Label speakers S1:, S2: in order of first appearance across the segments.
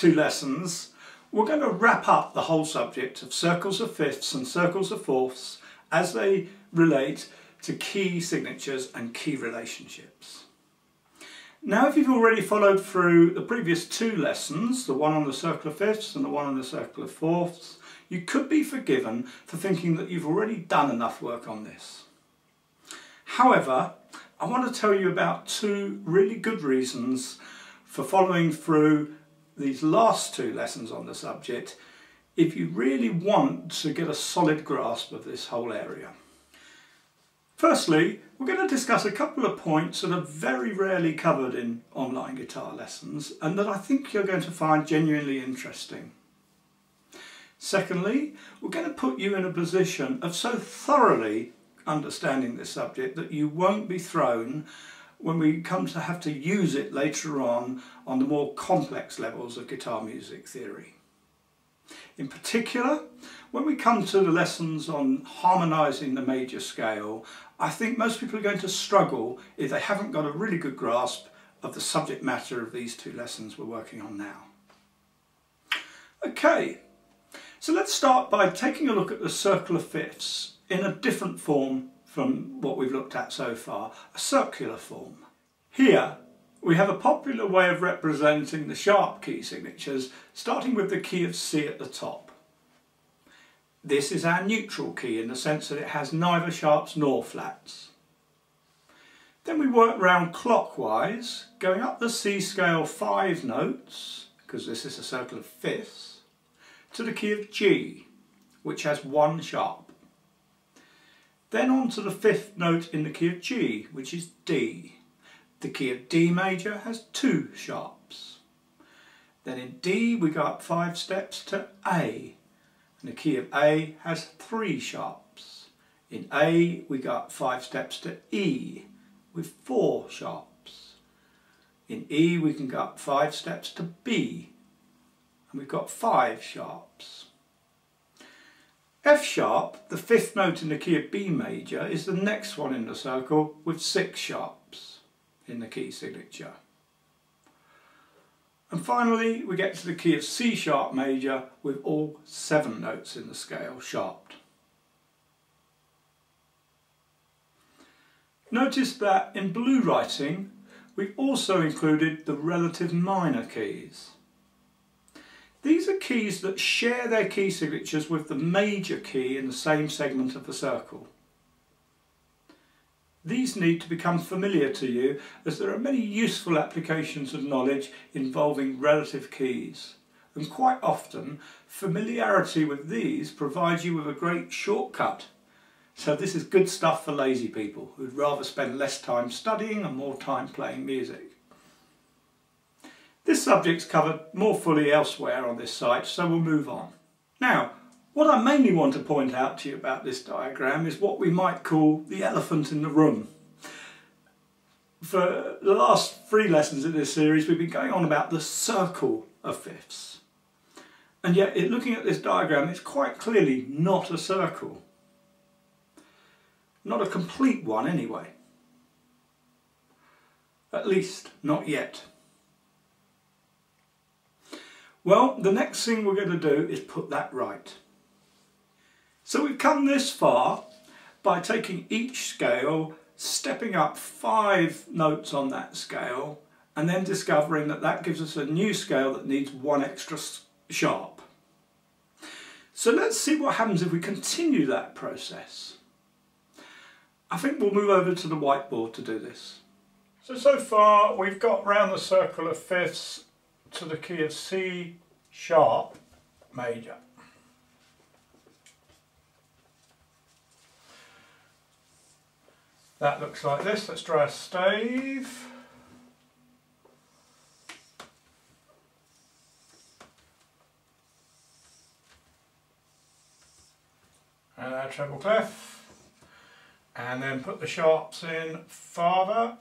S1: two lessons, we're going to wrap up the whole subject of circles of fifths and circles of fourths as they relate to key signatures and key relationships. Now if you've already followed through the previous two lessons, the one on the circle of fifths and the one on the circle of fourths, you could be forgiven for thinking that you've already done enough work on this. However, I want to tell you about two really good reasons for following through these last two lessons on the subject if you really want to get a solid grasp of this whole area. Firstly, we're going to discuss a couple of points that are very rarely covered in online guitar lessons and that I think you're going to find genuinely interesting. Secondly, we're going to put you in a position of so thoroughly understanding this subject that you won't be thrown when we come to have to use it later on on the more complex levels of guitar music theory. In particular, when we come to the lessons on harmonising the major scale, I think most people are going to struggle if they haven't got a really good grasp of the subject matter of these two lessons we're working on now. Okay, so let's start by taking a look at the circle of fifths in a different form from what we've looked at so far, a circular form. Here we have a popular way of representing the sharp key signatures starting with the key of C at the top. This is our neutral key in the sense that it has neither sharps nor flats. Then we work round clockwise, going up the C scale five notes, because this is a circle of fifths, to the key of G, which has one sharp. Then on to the fifth note in the key of G, which is D. The key of D major has two sharps. Then in D we go up five steps to A, and the key of A has three sharps. In A we go up five steps to E, with four sharps. In E we can go up five steps to B, and we've got five sharps. F sharp, the fifth note in the key of B major, is the next one in the circle with six sharps in the key signature. And finally we get to the key of C sharp major with all seven notes in the scale sharped. Notice that in blue writing we've also included the relative minor keys. These are keys that share their key signatures with the major key in the same segment of the circle. These need to become familiar to you as there are many useful applications of knowledge involving relative keys. And quite often, familiarity with these provides you with a great shortcut. So this is good stuff for lazy people who'd rather spend less time studying and more time playing music. This subject's covered more fully elsewhere on this site, so we'll move on. Now, what I mainly want to point out to you about this diagram is what we might call the elephant in the room. For the last three lessons in this series, we've been going on about the circle of fifths. And yet, in looking at this diagram, it's quite clearly not a circle. Not a complete one, anyway. At least, not yet. Well, the next thing we're going to do is put that right. So we've come this far by taking each scale, stepping up five notes on that scale, and then discovering that that gives us a new scale that needs one extra sharp. So let's see what happens if we continue that process. I think we'll move over to the whiteboard to do this. So, so far we've got round the circle of fifths to the key of C sharp major. That looks like this. Let's try a stave. And our treble clef. And then put the sharps in Father,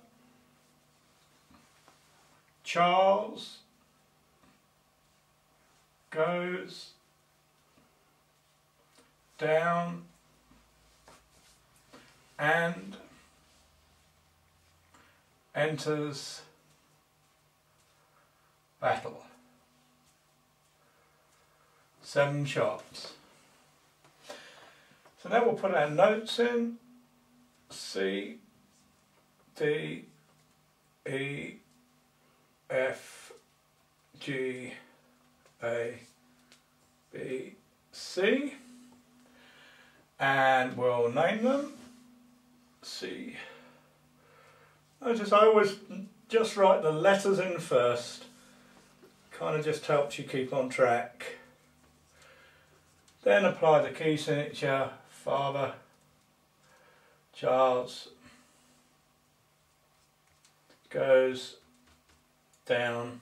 S1: Charles, goes down and enters battle. seven sharps. So now we'll put our notes in. C, D, E, F, G, A, B, C. And we'll name them. C. Notice I always just write the letters in first. Kind of just helps you keep on track. Then apply the key signature, Father, Charles, goes down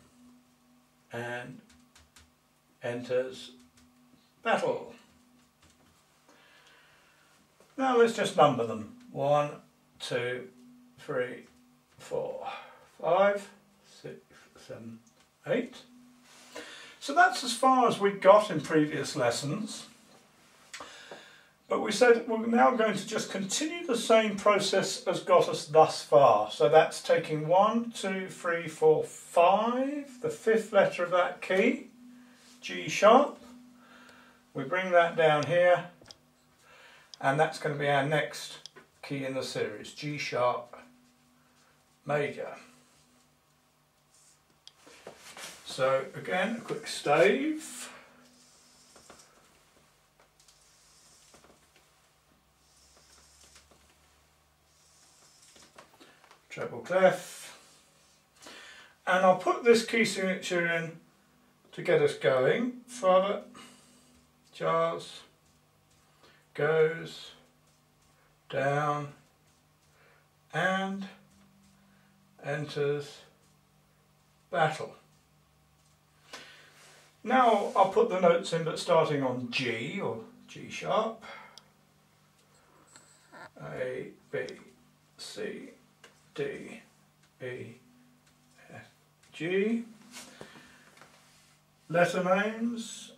S1: and enters battle. Now let's just number them. One, two, three, four, five, six, seven, eight. So that's as far as we got in previous lessons. But we said we're now going to just continue the same process as got us thus far. So that's taking one, two, three, four, five, the fifth letter of that key, G sharp. We bring that down here, and that's going to be our next key in the series, G sharp major. So again, a quick stave. treble clef and I'll put this key signature in to get us going. Father, Charles, goes down and enters battle. Now I'll put the notes in but starting on G or G sharp. A, B, C, D, E, F, G. Letter names.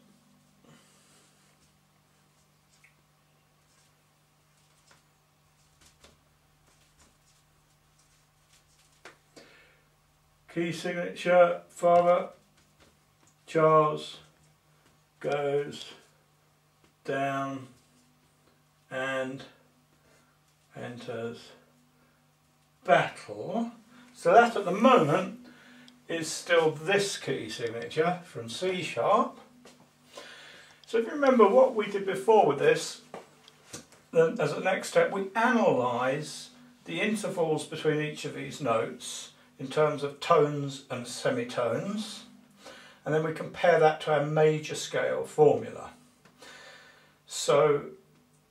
S1: Key signature, Father Charles goes down and enters battle. So that at the moment is still this key signature from C sharp. So if you remember what we did before with this, then as a next step we analyse the intervals between each of these notes in terms of tones and semitones and then we compare that to our major scale formula. So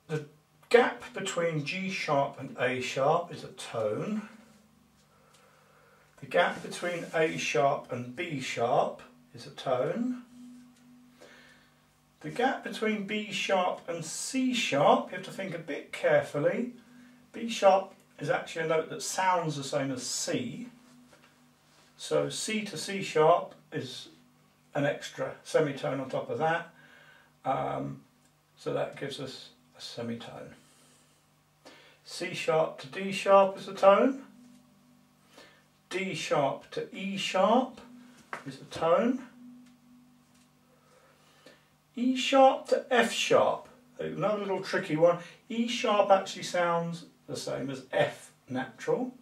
S1: the gap between G sharp and A sharp is a tone. The gap between A sharp and B sharp is a tone. The gap between B sharp and C sharp, you have to think a bit carefully. B sharp is actually a note that sounds the same as C. So C to C sharp is an extra semitone on top of that. Um, so that gives us a semitone. C sharp to D sharp is a tone. D sharp to E sharp is a tone. E sharp to F sharp, another little tricky one. E sharp actually sounds the same as F natural.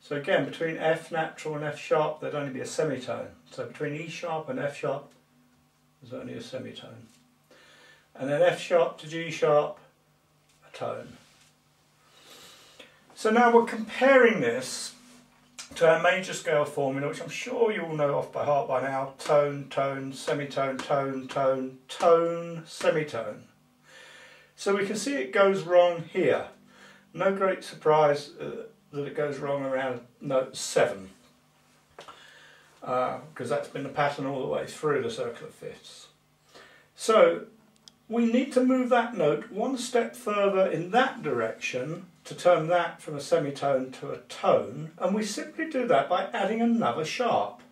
S1: So again, between F natural and F sharp, there'd only be a semitone. So between E sharp and F sharp, there's only a semitone. And then F sharp to G sharp, a tone. So now we're comparing this to our major scale formula, which I'm sure you all know off by heart by now. Tone, tone, semitone, tone, tone, tone, semitone. So we can see it goes wrong here. No great surprise uh, that it goes wrong around note 7 because uh, that's been the pattern all the way through the circle of fifths. So we need to move that note one step further in that direction to turn that from a semitone to a tone, and we simply do that by adding another sharp.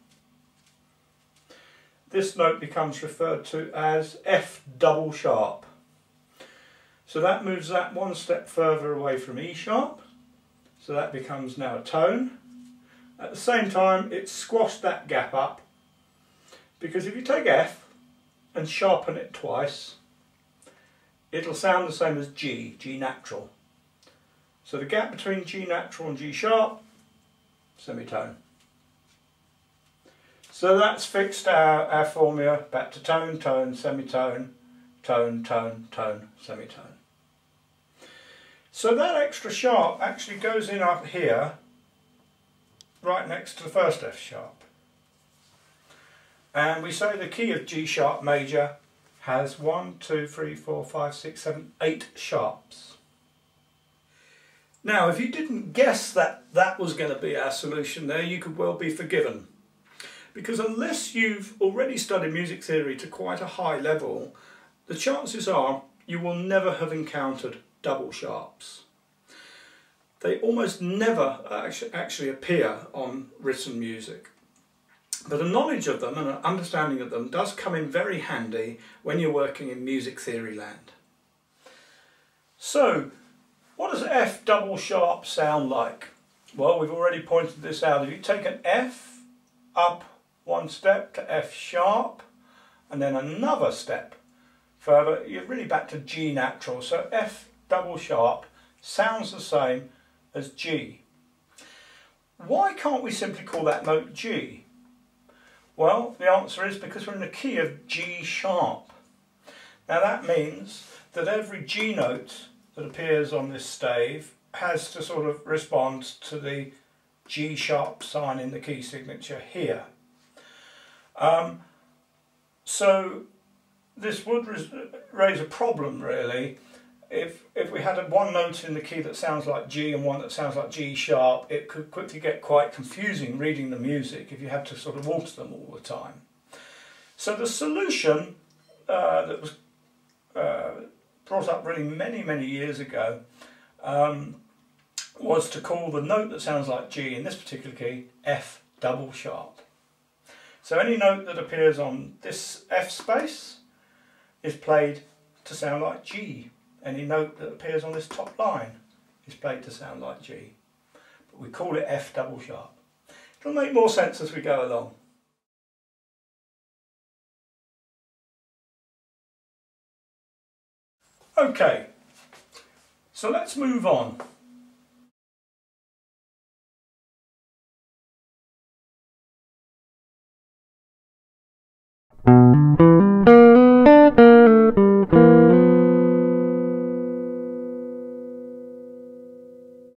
S1: This note becomes referred to as F double sharp. So that moves that one step further away from E sharp, so that becomes now a tone. At the same time, it squashed that gap up, because if you take F and sharpen it twice, it'll sound the same as G, G natural. So the gap between G natural and G sharp, semitone. So that's fixed our, our formula back to tone, tone, semitone, tone, tone, tone, semitone. So that extra sharp actually goes in up here, right next to the first F sharp. And we say the key of G sharp major has one, two, three, four, five, six, seven, eight sharps. Now, if you didn't guess that that was going to be our solution there, you could well be forgiven. Because unless you've already studied music theory to quite a high level, the chances are you will never have encountered double sharps. They almost never uh, actually appear on written music. But a knowledge of them and an understanding of them does come in very handy when you're working in music theory land. So, what does F double sharp sound like? Well, we've already pointed this out. If you take an F up one step to F sharp, and then another step further, you're really back to G natural. So F double sharp sounds the same as G. Why can't we simply call that note G? Well, the answer is because we're in the key of G sharp. Now that means that every G note that appears on this stave has to sort of respond to the G sharp sign in the key signature here. Um, so this would raise a problem really if if we had a one note in the key that sounds like G and one that sounds like G sharp, it could quickly get quite confusing reading the music if you had to sort of alter them all the time. So the solution uh, that was uh, brought up really many, many years ago um, was to call the note that sounds like G in this particular key F double sharp. So any note that appears on this F space is played to sound like G any note that appears on this top line is played to sound like G. But we call it F double sharp. It'll make more sense as we go along. Okay, so let's move on.